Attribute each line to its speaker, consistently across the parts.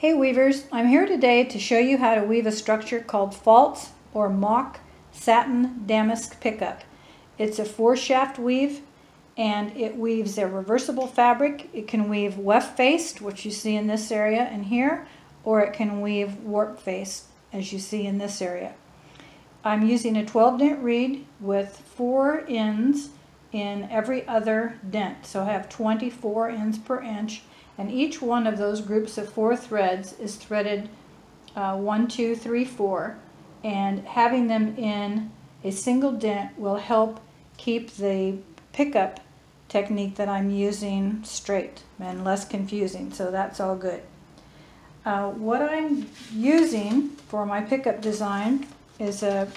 Speaker 1: Hey weavers, I'm here today to show you how to weave a structure called false or mock satin damask pickup. It's a four shaft weave and it weaves a reversible fabric. It can weave weft faced, which you see in this area and here, or it can weave warp faced, as you see in this area. I'm using a 12 dent reed with four ends in every other dent. So I have 24 ends per inch and each one of those groups of four threads is threaded uh, one, two, three, four, and having them in a single dent will help keep the pickup technique that I'm using straight and less confusing, so that's all good. Uh, what I'm using for my pickup design is a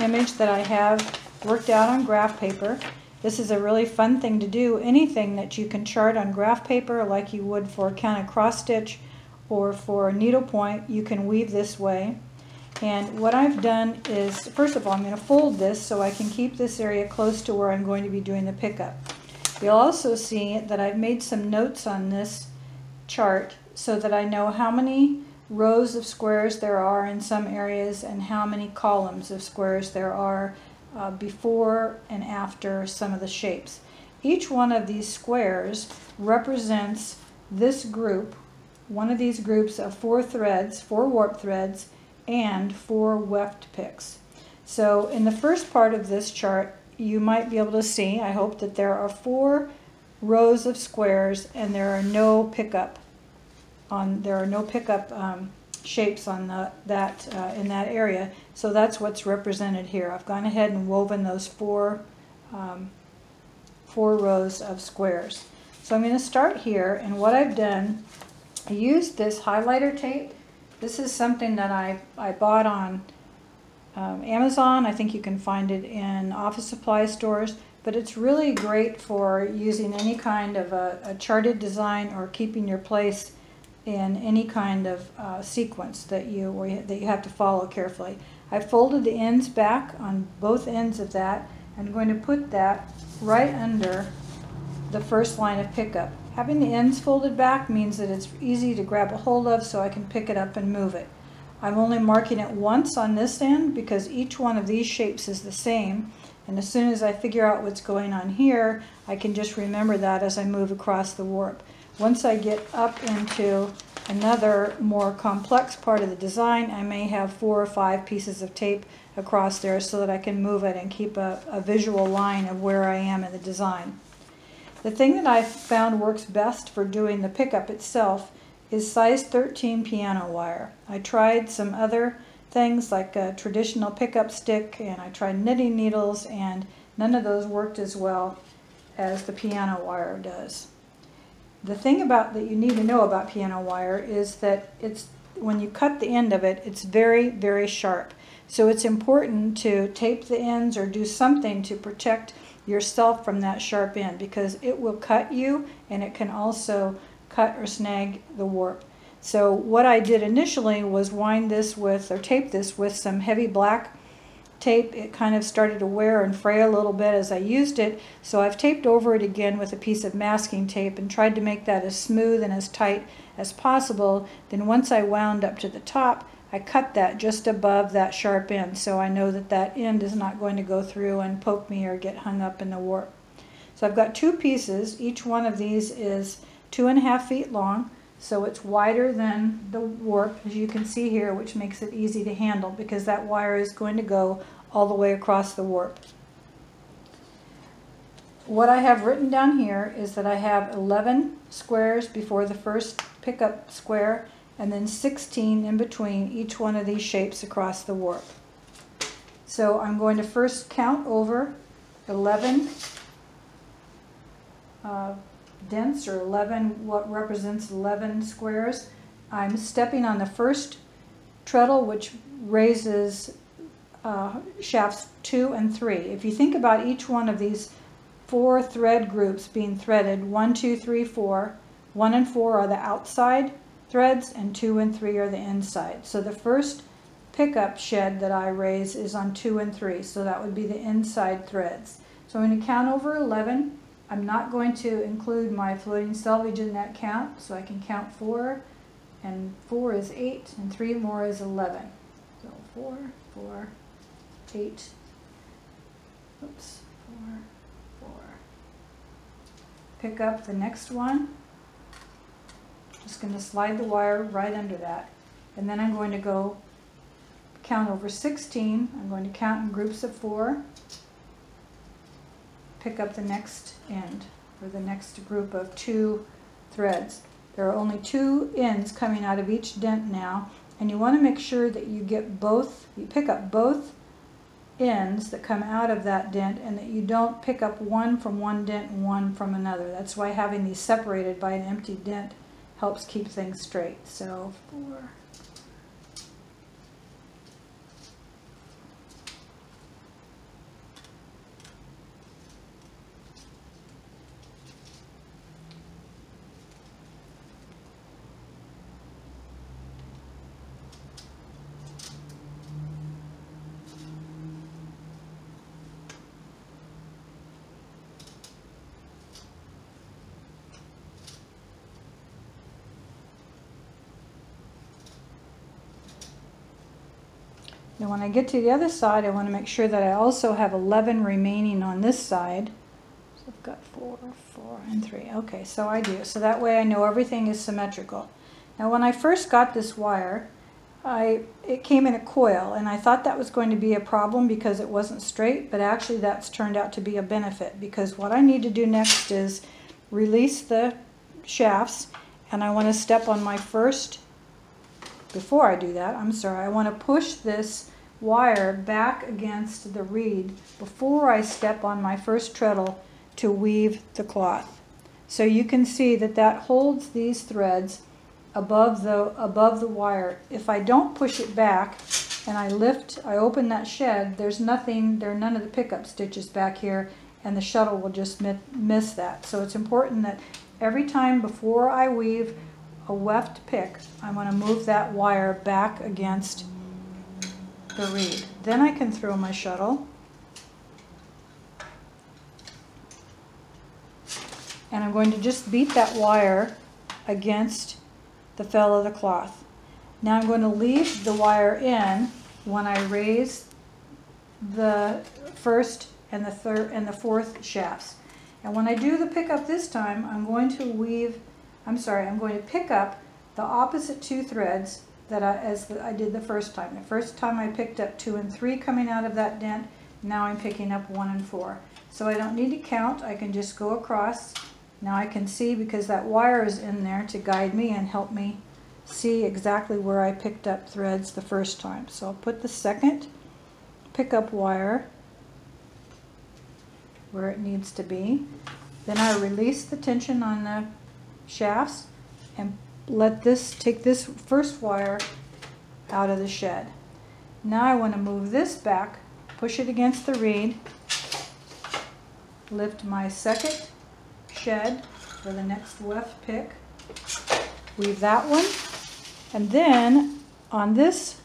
Speaker 1: image that I have worked out on graph paper this is a really fun thing to do. Anything that you can chart on graph paper like you would for kind of cross stitch or for needlepoint, you can weave this way. And what I've done is, first of all, I'm going to fold this so I can keep this area close to where I'm going to be doing the pickup. You'll also see that I've made some notes on this chart so that I know how many rows of squares there are in some areas and how many columns of squares there are uh, before and after some of the shapes. Each one of these squares represents this group, one of these groups of four threads, four warp threads, and four weft picks. So in the first part of this chart, you might be able to see, I hope, that there are four rows of squares and there are no pickup on, there are no pickup um, shapes on the, that uh, in that area. So that's what's represented here. I've gone ahead and woven those four, um, four rows of squares. So I'm going to start here and what I've done, I used this highlighter tape. This is something that I, I bought on um, Amazon. I think you can find it in office supply stores, but it's really great for using any kind of a, a charted design or keeping your place in any kind of uh, sequence that you, that you have to follow carefully. I folded the ends back on both ends of that. I'm going to put that right under the first line of pickup. Having the ends folded back means that it's easy to grab a hold of so I can pick it up and move it. I'm only marking it once on this end because each one of these shapes is the same and as soon as I figure out what's going on here I can just remember that as I move across the warp. Once I get up into another more complex part of the design, I may have four or five pieces of tape across there so that I can move it and keep a, a visual line of where I am in the design. The thing that I found works best for doing the pickup itself is size 13 piano wire. I tried some other things like a traditional pickup stick and I tried knitting needles and none of those worked as well as the piano wire does. The thing about that you need to know about piano wire is that it's when you cut the end of it, it's very, very sharp. So it's important to tape the ends or do something to protect yourself from that sharp end because it will cut you and it can also cut or snag the warp. So what I did initially was wind this with or tape this with some heavy black tape, it kind of started to wear and fray a little bit as I used it. So I've taped over it again with a piece of masking tape and tried to make that as smooth and as tight as possible. Then once I wound up to the top, I cut that just above that sharp end so I know that that end is not going to go through and poke me or get hung up in the warp. So I've got two pieces. Each one of these is two and a half feet long. So it's wider than the warp, as you can see here, which makes it easy to handle because that wire is going to go all the way across the warp. What I have written down here is that I have 11 squares before the first pickup square and then 16 in between each one of these shapes across the warp. So I'm going to first count over 11 uh, dents or 11, what represents 11 squares. I'm stepping on the first treadle which raises uh, shafts 2 and 3. If you think about each one of these four thread groups being threaded, 1, 2, 3, 4, 1 and 4 are the outside threads and 2 and 3 are the inside. So the first pickup shed that I raise is on 2 and 3, so that would be the inside threads. So I'm going to count over 11 I'm not going to include my floating selvage in that count, so I can count four, and four is eight, and three more is 11. So four, four, eight, oops, four, four. Pick up the next one. Just going to slide the wire right under that. And then I'm going to go count over 16. I'm going to count in groups of four. Pick up the next end, or the next group of two threads. There are only two ends coming out of each dent now, and you want to make sure that you get both, you pick up both ends that come out of that dent and that you don't pick up one from one dent and one from another. That's why having these separated by an empty dent helps keep things straight. So four, Now when I get to the other side, I want to make sure that I also have 11 remaining on this side. So I've got 4, 4, and 3. Okay, so I do. So that way I know everything is symmetrical. Now when I first got this wire, I it came in a coil, and I thought that was going to be a problem because it wasn't straight, but actually that's turned out to be a benefit because what I need to do next is release the shafts, and I want to step on my first before I do that, I'm sorry, I want to push this wire back against the reed before I step on my first treadle to weave the cloth. So you can see that that holds these threads above the, above the wire. If I don't push it back and I lift, I open that shed, there's nothing, there are none of the pickup stitches back here and the shuttle will just miss that. So it's important that every time before I weave a weft pick, I'm going to move that wire back against Then I can throw my shuttle. And I'm going to just beat that wire against the fell of the cloth. Now I'm going to leave the wire in when I raise the first and the third and the fourth shafts. And when I do the pickup this time, I'm going to weave I'm sorry, I'm going to pick up the opposite two threads that I, as the, I did the first time. The first time I picked up two and three coming out of that dent, now I'm picking up one and four. So I don't need to count, I can just go across. Now I can see because that wire is in there to guide me and help me see exactly where I picked up threads the first time. So I'll put the second pickup wire where it needs to be. Then I release the tension on the shafts and let this, take this first wire out of the shed. Now I want to move this back, push it against the reed, lift my second shed for the next weft pick, weave that one, and then on this,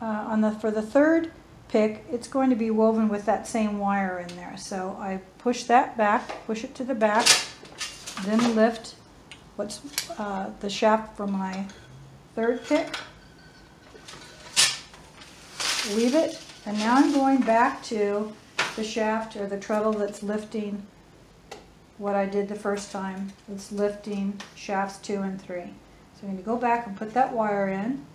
Speaker 1: uh, on the for the third pick, it's going to be woven with that same wire in there. So I push that back, push it to the back, then lift what's uh, the shaft for my third pick. Leave it, and now I'm going back to the shaft or the treadle that's lifting what I did the first time. It's lifting shafts two and three. So I'm going to go back and put that wire in.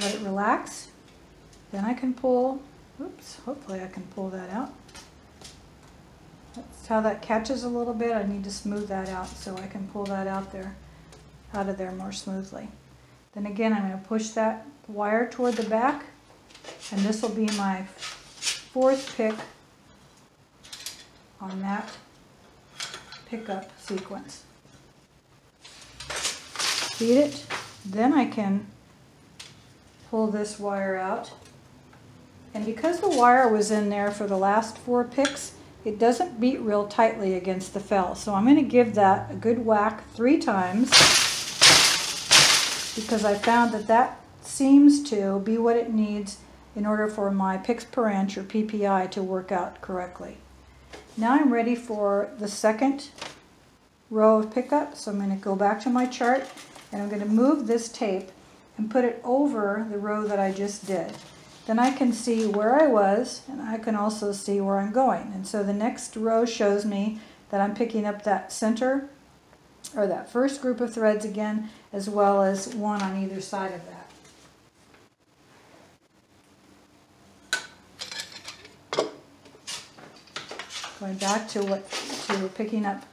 Speaker 1: Let it relax. Then I can pull, oops, hopefully I can pull that out. That's how that catches a little bit. I need to smooth that out so I can pull that out there, out of there more smoothly. Then again, I'm going to push that wire toward the back, and this will be my fourth pick on that pickup sequence. Feed it, then I can pull this wire out. And because the wire was in there for the last four picks, it doesn't beat real tightly against the fell. So I'm going to give that a good whack three times because I found that that seems to be what it needs in order for my picks per inch or PPI to work out correctly. Now I'm ready for the second row of pickup. So I'm going to go back to my chart and I'm going to move this tape and put it over the row that I just did. Then I can see where I was and I can also see where I'm going. And so the next row shows me that I'm picking up that center or that first group of threads again as well as one on either side of that. Going back to what to picking up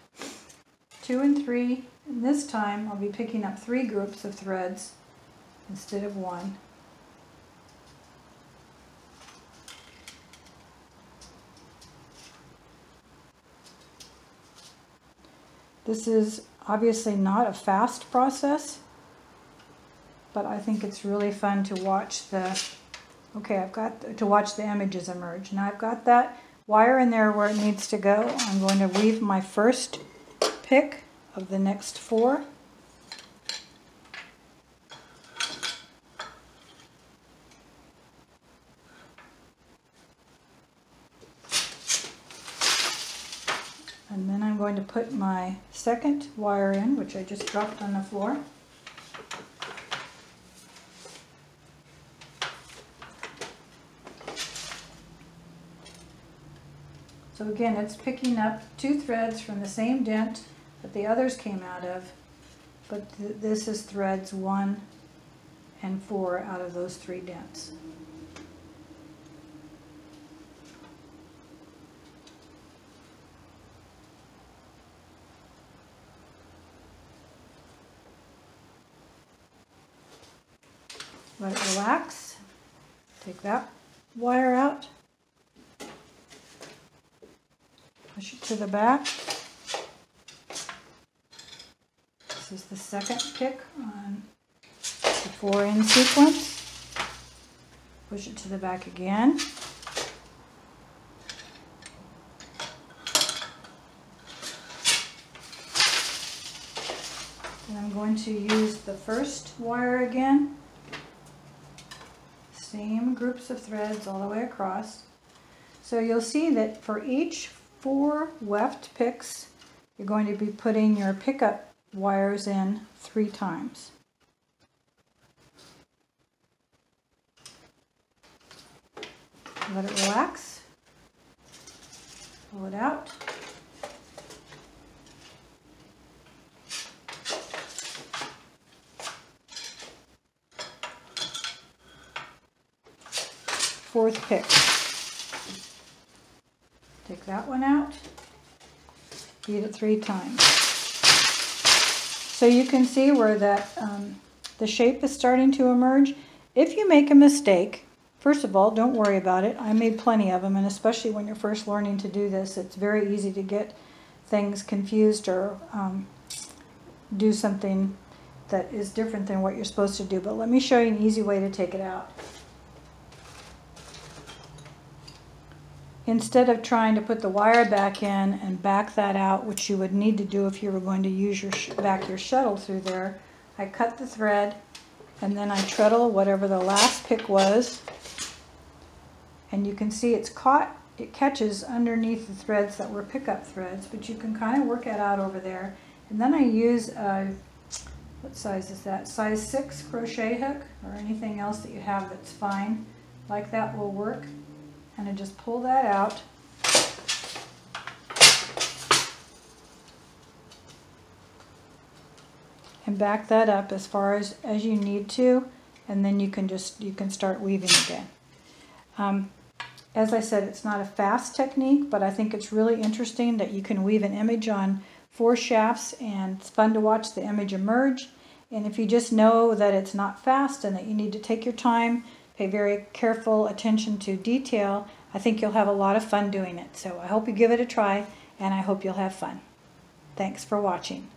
Speaker 1: two and three, and this time I'll be picking up three groups of threads instead of one. This is obviously not a fast process, but I think it's really fun to watch the, okay, I've got to watch the images emerge. Now I've got that wire in there where it needs to go. I'm going to weave my first pick of the next four. And then I'm going to put my second wire in, which I just dropped on the floor. So again, it's picking up two threads from the same dent that the others came out of, but th this is threads one and four out of those three dents. Let it relax. Take that wire out. Push it to the back. This is the second pick on the four in sequence. Push it to the back again. And I'm going to use the first wire again. Same groups of threads all the way across. So you'll see that for each four weft picks, you're going to be putting your pickup wires in three times. Let it relax. Pull it out. Fourth pick. Take that one out. Beat it three times. So you can see where that um, the shape is starting to emerge. If you make a mistake, first of all, don't worry about it. I made plenty of them, and especially when you're first learning to do this, it's very easy to get things confused or um, do something that is different than what you're supposed to do. But let me show you an easy way to take it out. Instead of trying to put the wire back in and back that out, which you would need to do if you were going to use your back your shuttle through there, I cut the thread and then I treadle whatever the last pick was. And you can see it's caught, it catches underneath the threads that were pickup threads, but you can kind of work it out over there. And then I use a, what size is that? Size 6 crochet hook or anything else that you have that's fine. Like that will work and I just pull that out. And back that up as far as, as you need to, and then you can just, you can start weaving again. Um, as I said, it's not a fast technique, but I think it's really interesting that you can weave an image on four shafts and it's fun to watch the image emerge. And if you just know that it's not fast and that you need to take your time pay very careful attention to detail, I think you'll have a lot of fun doing it. So I hope you give it a try, and I hope you'll have fun. Thanks for watching.